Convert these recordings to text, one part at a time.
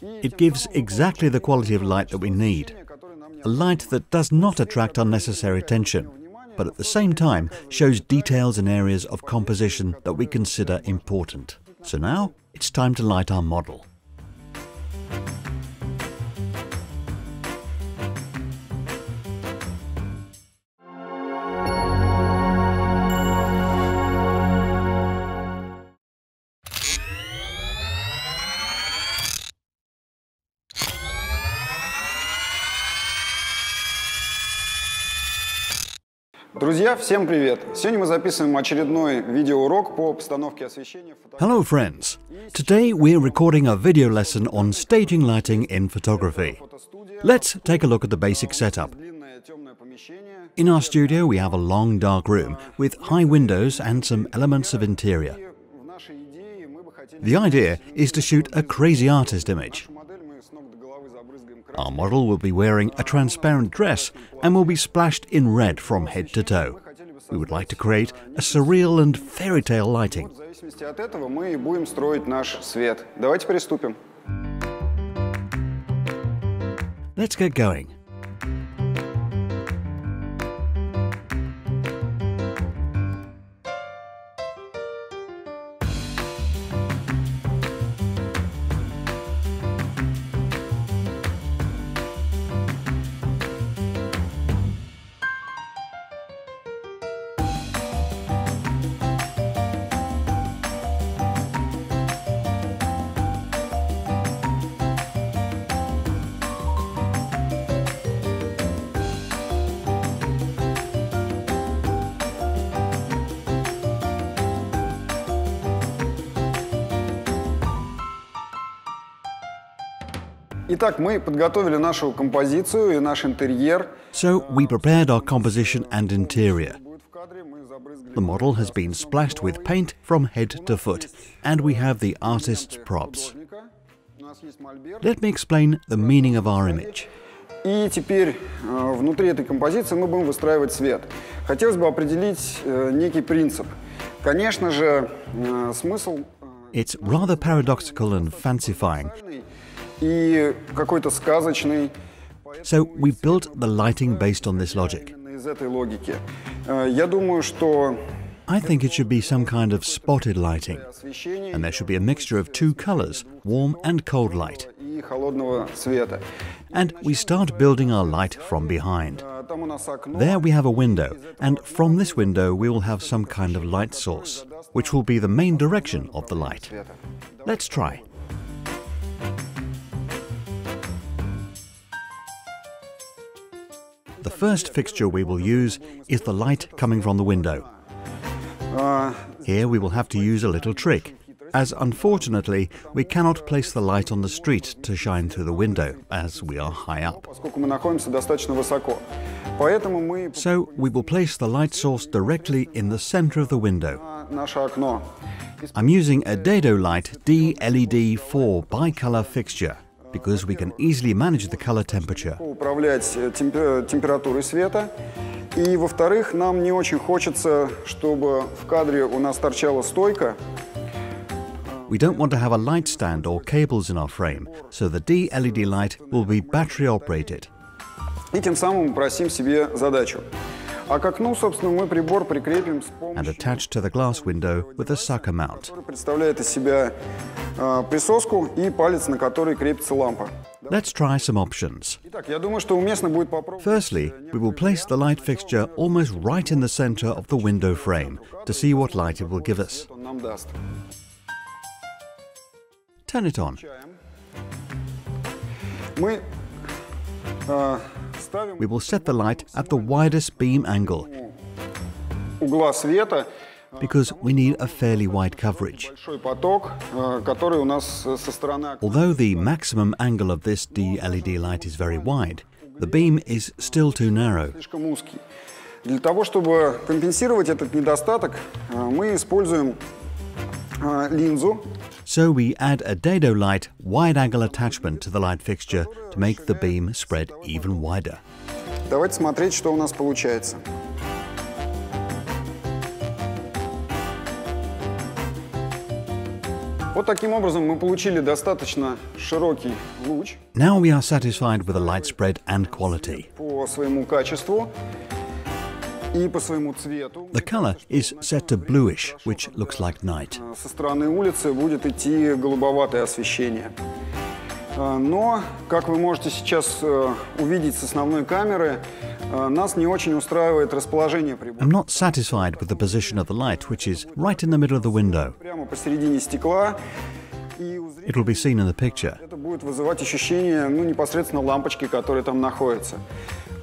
It gives exactly the quality of light that we need. A light that does not attract unnecessary attention, but at the same time shows details and areas of composition that we consider important. So now it's time to light our model. Друзья, всем привет! Сегодня мы записываем очередной видеоурок по постановке освещения в фотографии. Hello, friends. Today we're recording a video lesson on staging lighting in photography. Let's take a look at the basic setup. Длинное темное помещение. In our studio, we have a long dark room with high windows and some elements of interior. И в нашей идее мы бы хотели The idea is to shoot a crazy artist image. Our model will be wearing a transparent dress and will be splashed in red from head to toe. We would like to create a surreal and fairy tale lighting. Let's get going. Итак, мы подготовили нашу композицию и наш интерьер. So we prepared our composition and interior. Будет в кадре, мы забрызгали The model has been splashed with paint from head to foot, and we have the artist's props. художника. У нас есть мольберт. Let me explain the meaning of our image. И теперь э, внутри этой композиции мы будем выстраивать свет. Хотелось бы определить э, некий принцип. Конечно же, э, смысл э, It's rather paradoxical and fancifying, и какой-то сказочный. so we built the lighting based on this logic. I think it should be some kind of spotted lighting, and there should be a mixture of two colors, warm and cold light. And we start building our light from behind. There we have a window, and from this window we will have some kind of light source, which will be the main direction of the light. Let's try. first fixture we will use is the light coming from the window. Here we will have to use a little trick, as unfortunately we cannot place the light on the street to shine through the window, as we are high up. So we will place the light source directly in the center of the window. I'm using a Dedolight D LED 4 bicolor fixture because we can easily manage the color temperature. управлять э, темпе- температурой света. И, во-вторых, нам не очень хочется, чтобы в кадре у нас торчала стойка. We don't want to have a light stand or cables in our frame, so the D-LED light will be battery operated. И тем самым упростим себе задачу. А к окну, собственно, мы прибор прикрепим с and помощью, attached to the glass window with a sucker mount. который представляет из себя э, присоску и палец, на который крепится лампа. Let's try some options. Итак, я думаю, что уместно будет попробовать Firstly, we will place the light fixture almost right in the center of the window frame to see what light it will give us. он нам даст. Turn it on. Мы э, ставим We will set the light at the widest beam angle угла света because we need a fairly wide coverage. Although the maximum angle of this D-LED light is very wide, the beam is still too narrow. Э, э, so we add a Dedolight wide-angle attachment to the light fixture to make the beam spread even wider. Давайте смотреть, что у нас получается. Вот таким образом мы получили достаточно широкий луч Now we are satisfied with the light spread and quality. по своему качеству и по своему цвету. The color is set to bluish, which looks like night. Э, Со стороны улицы будет идти голубоватое освещение. Э, Но, как вы можете сейчас э, увидеть с основной камеры, э, нас не очень устраивает расположение прибора. I'm not satisfied with the position of the light, which is right in the middle of the window. Прямо посередине стекла. И у зрителя It will be seen in the picture. это будет вызывать ощущение ну, непосредственно лампочки, которые там находятся.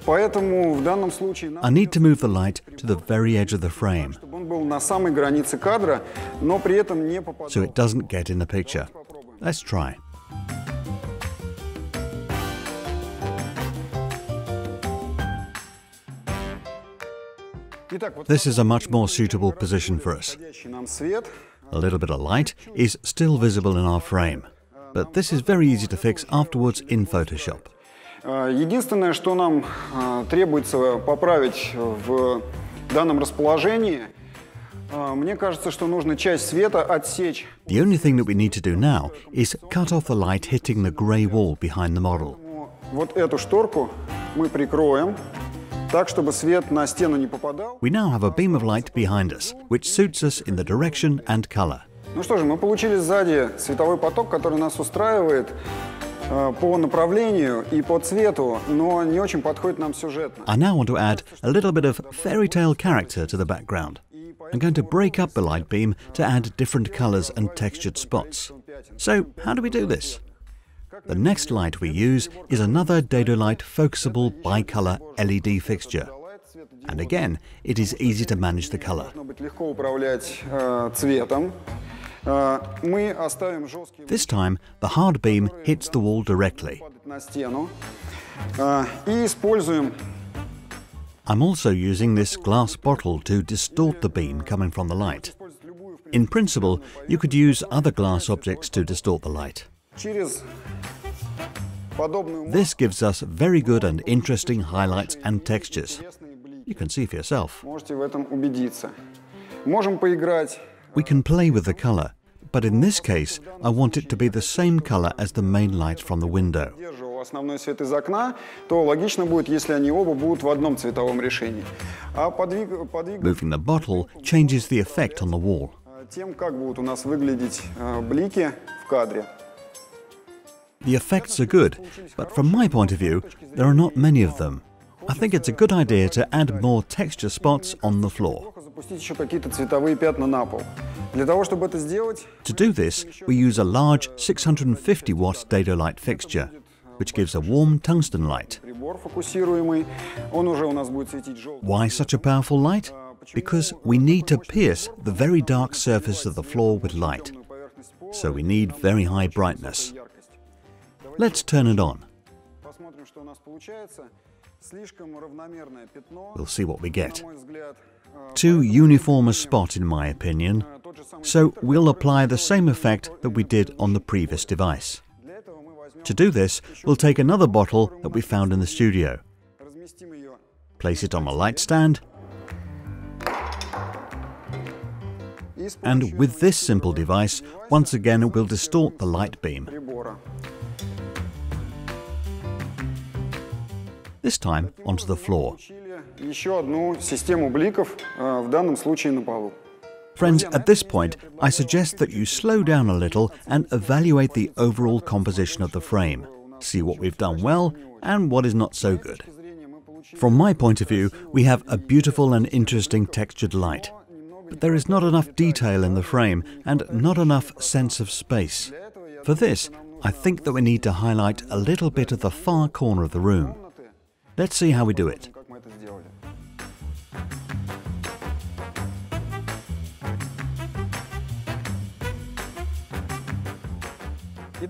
Поэтому в данном случае нам I need to move the light to the very edge of the frame, чтобы он был на самой границе кадра, но при этом не попадал. so it doesn't get in the picture. Let's try. This is a much more suitable position for us. подходящий нам свет. A little bit of light is still visible in our frame, but this is very easy to fix afterwards in Photoshop. Э, Единственное, что нам э, требуется поправить в данном расположении, э, мне кажется, что нужно часть света отсечь. The only thing that we need to do now is cut off the light hitting the grey wall behind the model. Вот эту шторку мы прикроем We now have a beam of light behind us, which suits us in the direction and color. Ну что же, мы получили сзади световой поток, который нас устраивает э, по направлению и по цвету, но не очень подходит нам сюжетно. I now want to add a little bit of fairy tale character to the background. I'm going to break up the light beam to add different colors and textured spots. So, how do we do this? The next light we use is another Dedolight focusable bicolor LED fixture. And again, it is easy to manage the color. This time, the hard beam hits the wall directly. I'm also using this glass bottle to distort the beam coming from the light. In principle, you could use other glass objects to distort the light. через подобную This gives us very good and interesting highlights and textures. интересные блики. You can see for yourself. Можете в этом убедиться. Можем поиграть We can play with the color, but in this case, I want it to be the same color as the main light from the window. удерживал основной свет из окна, то логично будет, если они оба будут в одном цветовом решении. А подвиг, подвиг Moving the bottle changes the effect on the wall. э, тем, как будут у нас выглядеть э, блики в кадре. The effects are good, but from my point of view, there are not many of them. I think it's a good idea to add more texture spots on the floor. To do this, we use a large 650 watt Dedolight fixture, which gives a warm tungsten light. Why such a powerful light? Because we need to pierce the very dark surface of the floor with light, so we need very high brightness. Let's turn it on. We'll see what we get. Too uniform a spot in my opinion, so we'll apply the same effect that we did on the previous device. To do this, we'll take another bottle that we found in the studio, place it on a light stand, and with this simple device, once again we'll distort the light beam. This time onto the floor. Friends, at this point, I suggest that you slow down a little and evaluate the overall composition of the frame. See what we've done well and what is not so good. From my point of view, we have a beautiful and interesting textured light. But there is not enough detail in the frame and not enough sense of space. For this, I think that we need to highlight a little bit of the far corner of the room. Let's see how we do it.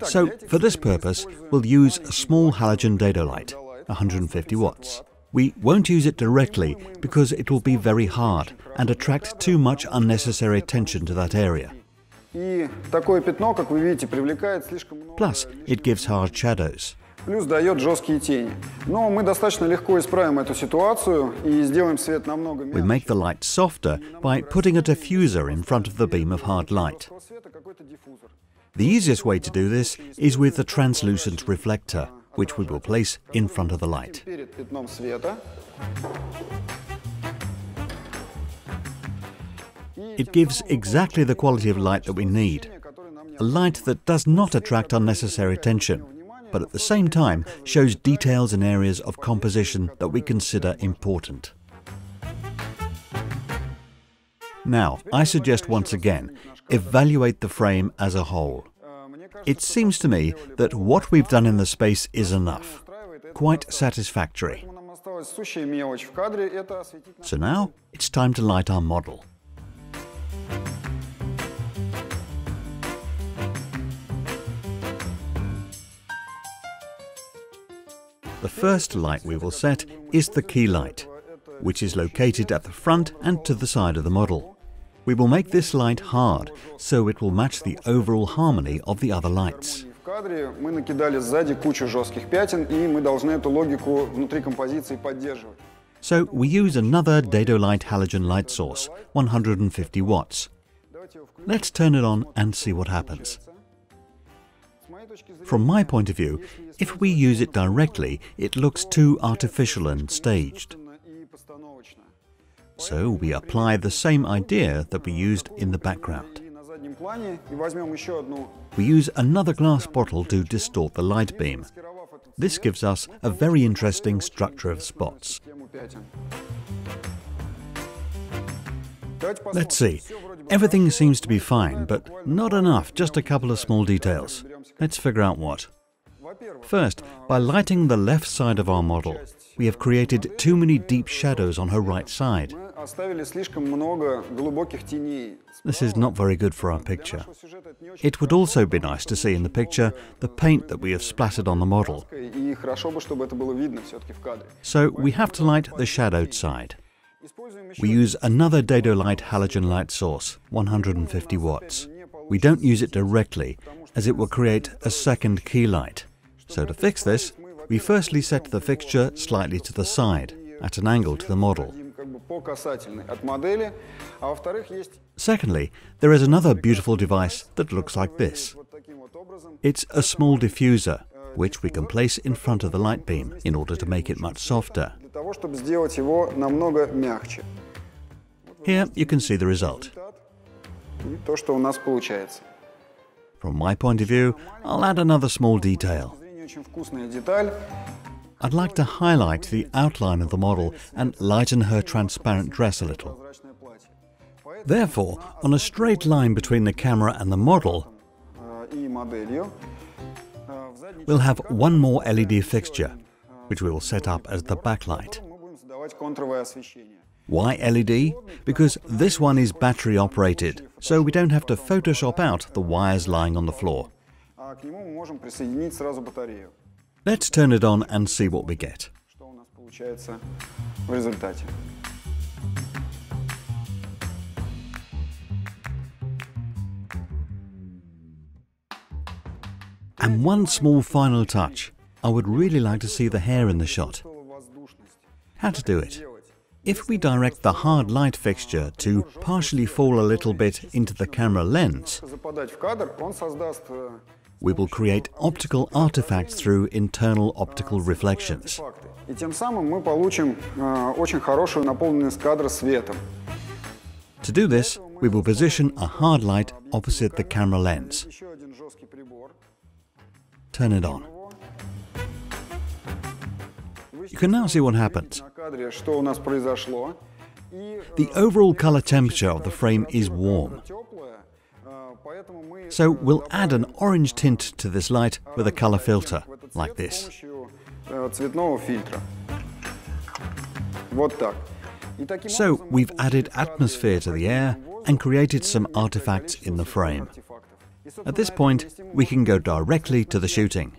So, for this purpose, we'll use a small halogen Dedolight, 150 watts. We won't use it directly because it will be very hard and attract too much unnecessary attention to that area. Plus, it gives hard shadows. плюс дает жесткие тени. Но мы достаточно легко исправим эту ситуацию и сделаем свет намного We мягче. make the light softer by putting a diffuser in front of the beam of hard light. The easiest way to do this is with the translucent reflector, which we will place in front of the light. It gives exactly the quality of light that we need. A light that does not attract unnecessary attention, but at the same time shows details and areas of composition that we consider important. Now, I suggest once again, evaluate the frame as a whole. It seems to me that what we've done in the space is enough, quite satisfactory. So now, it's time to light our model. The first light we will set is the key light, which is located at the front and to the side of the model. We will make this light hard, so it will match the overall harmony of the other lights. So we use another Dedolight halogen light source, 150 watts. Let's turn it on and see what happens. From my point of view, if we use it directly, it looks too artificial and staged. So we apply the same idea that we used in the background. We use another glass bottle to distort the light beam. This gives us a very interesting structure of spots. Let's see. Everything seems to be fine, but not enough, just a couple of small details. Let's figure out what. First, by lighting the left side of our model, we have created too many deep shadows on her right side. This is not very good for our picture. It would also be nice to see in the picture the paint that we have splattered on the model. So we have to light the shadowed side. We use another Dedolight halogen light source, 150 watts. We don't use it directly, as it will create a second key light. So to fix this, we firstly set the fixture slightly to the side, at an angle to the model. Secondly, there is another beautiful device that looks like this. It's a small diffuser, which we can place in front of the light beam in order to make it much softer. Here you can see the result. From my point of view, I'll add another small detail. I'd like to highlight the outline of the model and lighten her transparent dress a little. Therefore, on a straight line between the camera and the model, we'll have one more LED fixture, which we will set up as the backlight. Why LED? Because this one is battery operated, so we don't have to Photoshop out the wires lying on the floor. А к нему мы можем присоединить сразу батарею. Let's turn it on and see what we get. Что у нас получается в результате. And one small final touch. I would really like to see the hair in the shot. Воздушность. How to do it? Делать. If we direct the hard light fixture to partially fall a little bit into the camera lens, Западать в кадр, он создаст э, we will create optical artifacts through internal optical reflections. факты. И тем самым мы получим э, очень хорошую наполненность кадра светом. To do this, we will position a hard light opposite the camera lens. Еще один жесткий прибор. Turn it on. You can now see what happens. На кадре, что у нас произошло. И The overall color temperature of the frame is warm. So we'll add an orange tint to this light with a color filter, like this. So we've added atmosphere to the air and created some artifacts in the frame. At this point, we can go directly to the shooting.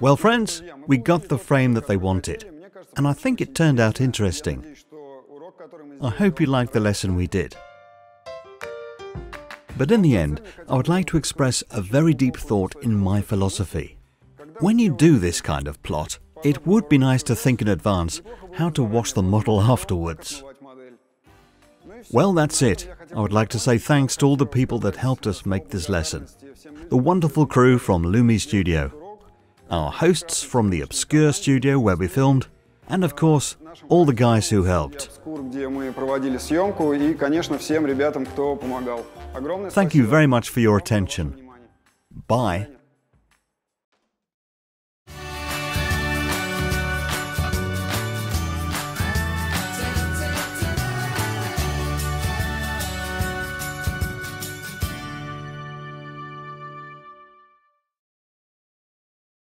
Well, friends, we got the frame that they wanted, and I think it turned out interesting. I hope you liked the lesson we did. But in the end, I would like to express a very deep thought in my philosophy. When you do this kind of plot, it would be nice to think in advance how to wash the model afterwards. Well, that's it. I would like to say thanks to all the people that helped us make this lesson. The wonderful crew from Lumi Studio our hosts from the obscure studio where we filmed, and of course, all the guys who helped. Thank you very much for your attention. Bye.